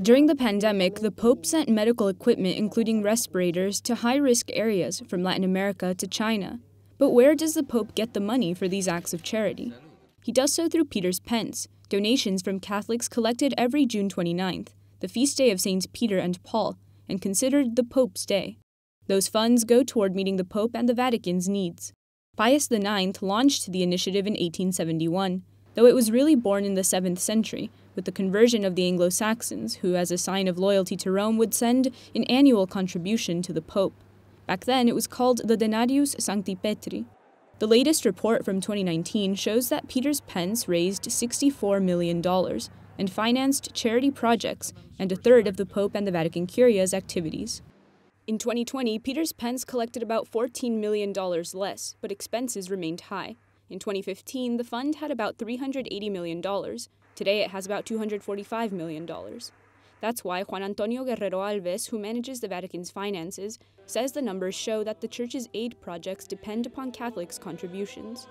During the pandemic, the Pope sent medical equipment, including respirators, to high risk areas from Latin America to China. But where does the Pope get the money for these acts of charity? He does so through Peter's Pence, donations from Catholics collected every June 29th, the feast day of Saints Peter and Paul, and considered the Pope's Day. Those funds go toward meeting the Pope and the Vatican's needs. Pius IX launched the initiative in 1871, though it was really born in the 7th century, with the conversion of the Anglo Saxons, who, as a sign of loyalty to Rome, would send an annual contribution to the Pope. Back then, it was called the Denarius Sancti Petri. The latest report from 2019 shows that Peter's Pence raised $64 million and financed charity projects and a third of the Pope and the Vatican Curia's activities. In 2020, Peter's Pence collected about $14 million less, but expenses remained high. In 2015, the fund had about $380 million. Today, it has about $245 million. That's why Juan Antonio Guerrero Alves, who manages the Vatican's finances, says the numbers show that the Church's aid projects depend upon Catholics' contributions.